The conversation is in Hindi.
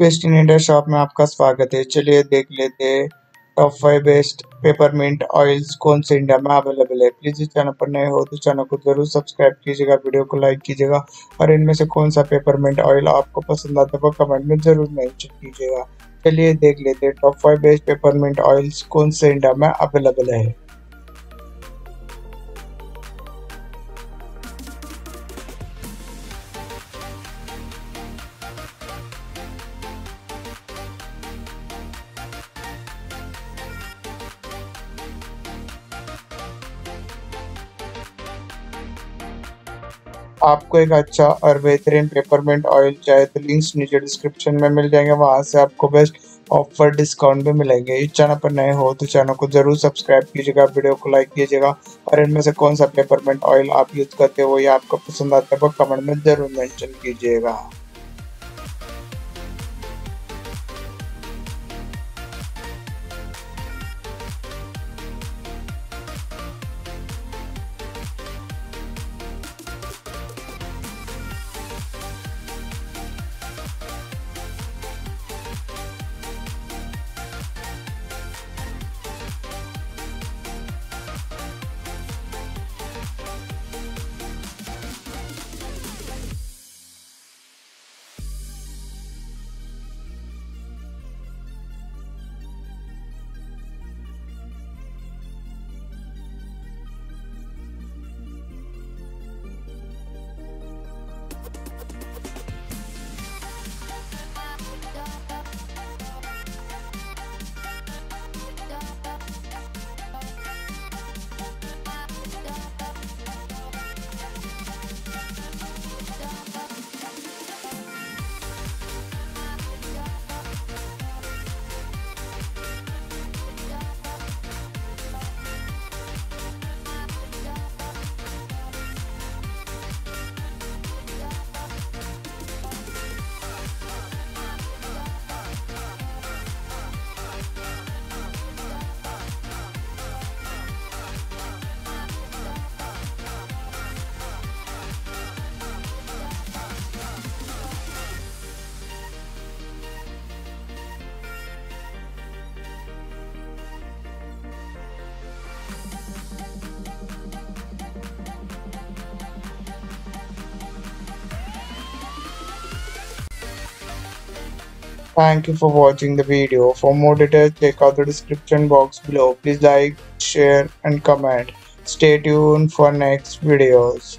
बेस्ट इंडिया शॉप में आपका स्वागत है। चलिए देख लेते top five best peppermint oils कौन से इंडिया में अवेलेबल है? प्लीज़ इस चैनल पर नए हो तो चैनल को ज़रूर सब्सक्राइब कीजिएगा वीडियो को लाइक कीजिएगा और इनमें से कौन सा पेपरमिंट ऑयल आपको पसंद आता है कमेंट में ज़रूर मेंशन कीजिएगा। चलिए देख लेते top five best peppermint oils कौन से इंडिया में अवेलेबल है? आपको एक अच्छा और बेहतरीन पेपरमेंट ऑयल चाहे तो लिंक्स नीचे डिस्क्रिप्शन में मिल जाएँगे। वहाँ से आपको बेस्ट ऑफ़र डिस्काउंट भी मिलेंगे। इस चैनल पर नए हो तो चैनल को ज़रूर सब्सक्राइब कीजिएगा वीडियो को लाइक कीजिएगा और इनमें से कौन सा पेपरमेंट ऑयल आप यूज़ करते हो, या आपको पसंद आता है, वो कमेंट में ज़रूर मैंशन कीजिएगा। Thank you for watching the video. For more details, check out the description box below. Please like, share and comment. Stay tuned for next videos.